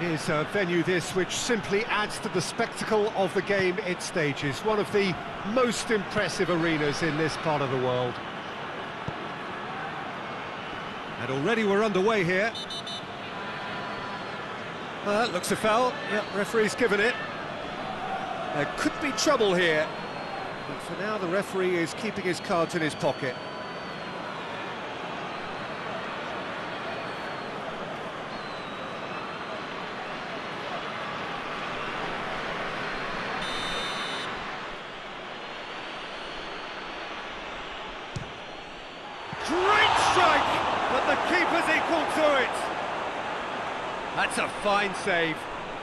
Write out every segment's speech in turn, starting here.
Is a venue this which simply adds to the spectacle of the game it stages, one of the most impressive arenas in this part of the world. And already we're underway here. Uh, looks a foul, yep, referee's given it. There could be trouble here. But for now, the referee is keeping his cards in his pocket. Great strike, but the keeper's equal to it. That's a fine save.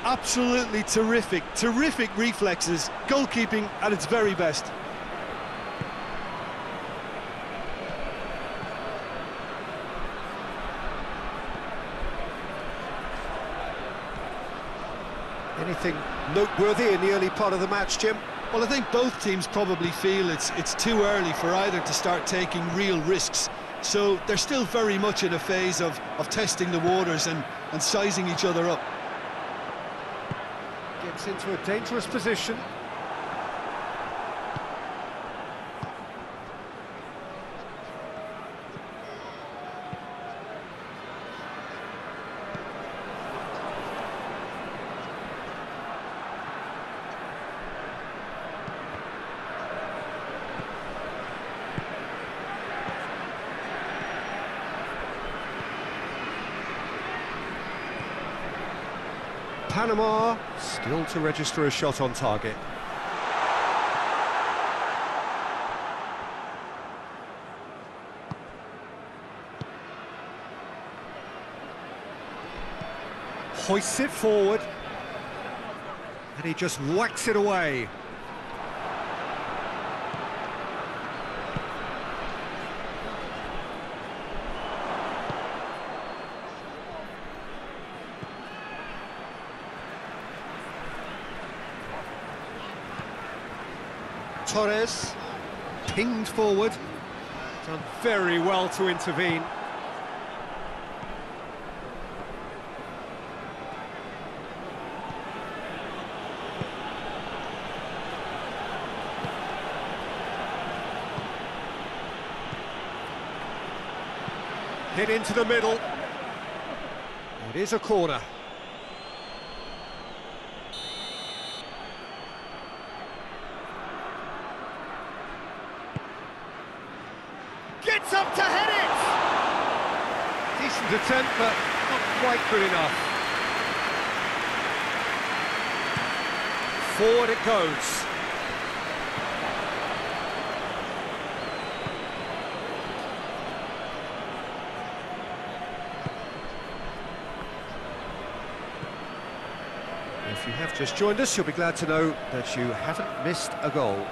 Absolutely terrific, terrific reflexes, goalkeeping at its very best. Anything noteworthy in the early part of the match, Jim? Well, I think both teams probably feel it's it's too early for either to start taking real risks. So they're still very much in a phase of, of testing the waters and, and sizing each other up. Gets into a dangerous position. Panama still to register a shot on target. Hoists it forward. And he just whacks it away. Torres, pinged forward, done very well to intervene. Hit into the middle. It is a corner. Gets up to head it! Decent attempt, but not quite good enough. Forward it goes. If you have just joined us, you'll be glad to know that you haven't missed a goal.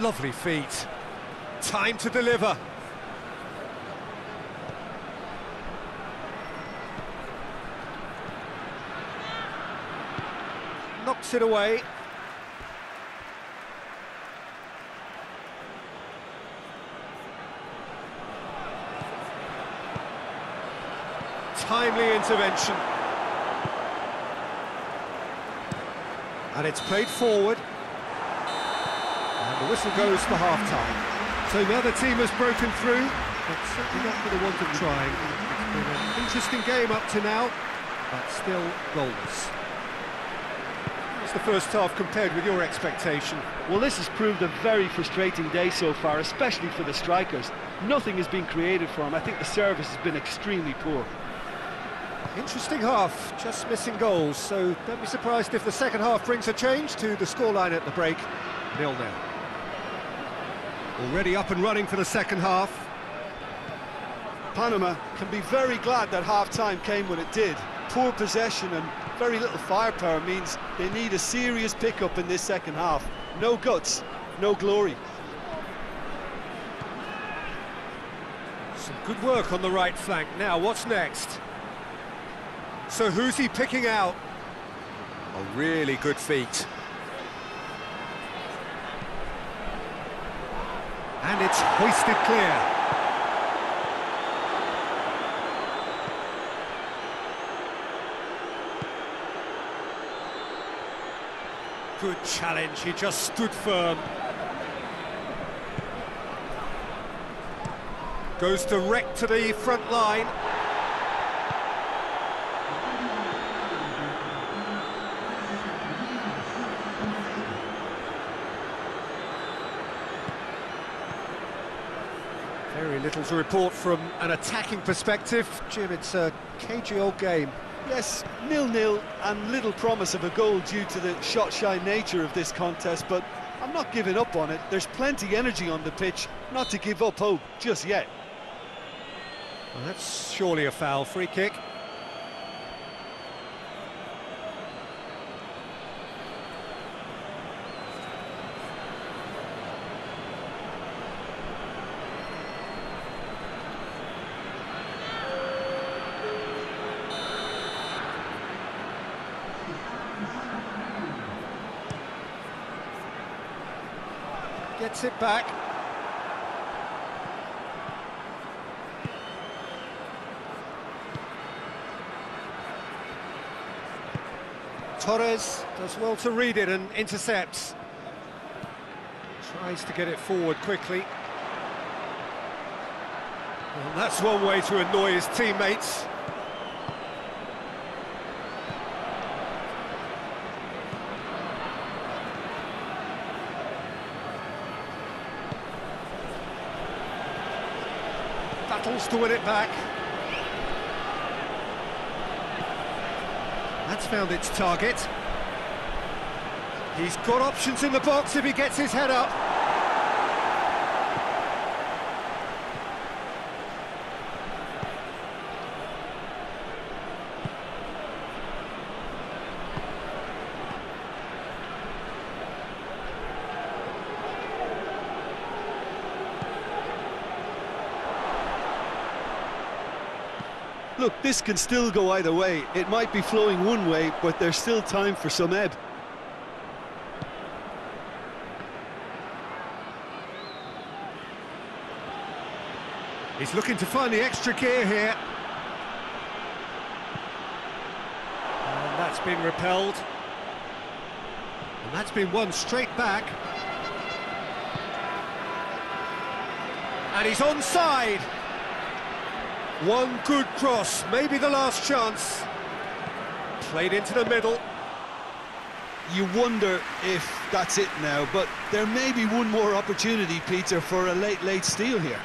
Lovely feet. Time to deliver. Knocks it away. Timely intervention. And it's played forward. And the whistle goes for half-time. So the other team has broken through, but certainly not for the want of trying. It's been an interesting game up to now, but still goalless. The first half compared with your expectation? Well, this has proved a very frustrating day so far, especially for the strikers. Nothing has been created for them. I think the service has been extremely poor. Interesting half, just missing goals, so don't be surprised if the second half brings a change to the scoreline at the break, nil-nil. Already up and running for the second half. Panama can be very glad that half-time came when it did. Poor possession and very little firepower means they need a serious pickup in this second half. No guts, no glory. Some good work on the right flank. Now, what's next? So who's he picking out? A really good feat. And it's hoisted clear. Good challenge, he just stood firm. Goes direct to the front line. Very little to report from an attacking perspective. Jim, it's a cagey old game. Yes, nil-nil and little promise of a goal due to the shot-shy nature of this contest, but I'm not giving up on it. There's plenty energy on the pitch, not to give up hope just yet. Well, that's surely a foul free kick. Gets it back. Torres does well to read it and intercepts. Tries to get it forward quickly. That's one way to annoy his teammates. Battles to win it back. That's found its target. He's got options in the box if he gets his head up. Look, this can still go either way. It might be flowing one way, but there's still time for some ebb. He's looking to find the extra gear here. And that's been repelled. And that's been won straight back. And he's onside. One good cross, maybe the last chance. Played into the middle. You wonder if that's it now, but there may be one more opportunity, Peter, for a late, late steal here.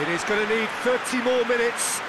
It is going to need 30 more minutes.